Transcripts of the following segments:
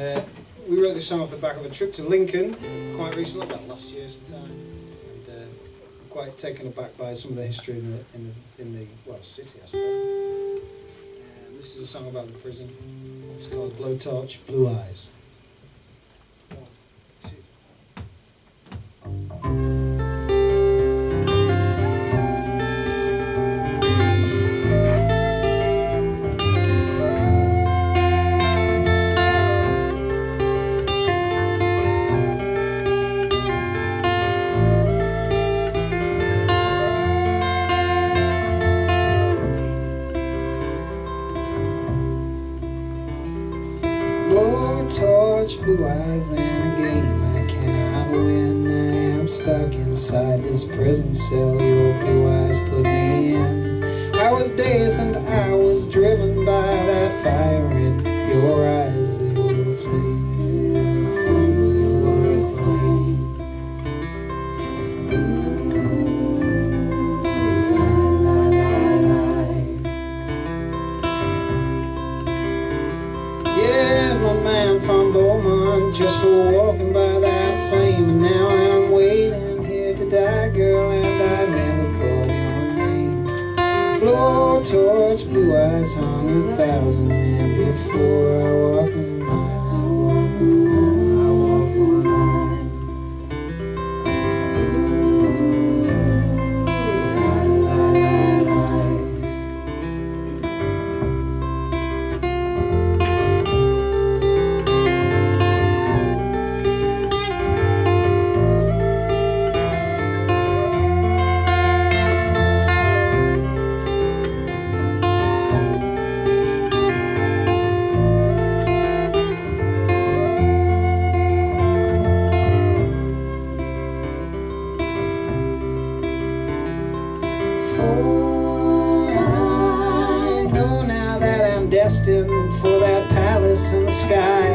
Uh, we wrote this song off the back of a trip to Lincoln quite recently, about last year sometime, and uh, quite taken aback by some of the history in the in the, in the well city, I suppose. Um, this is a song about the prison. It's called Blowtorch Blue Eyes. Blowtorch, blue eyes, and a game I cannot win. I am stuck inside this prison cell your blue eyes put me in. I was dazed and just for walking by that flame And now I'm waiting here to die, girl, and I never call your name. Blow a torch, blue eyes hung a thousand men before I walk I know now that I'm destined for that palace in the sky,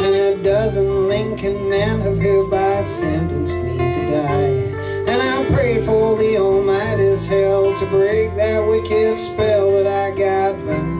and a dozen Lincoln men have hereby sentenced me to die. And I prayed for the Almighty's hell to break that wicked spell, but I got burned,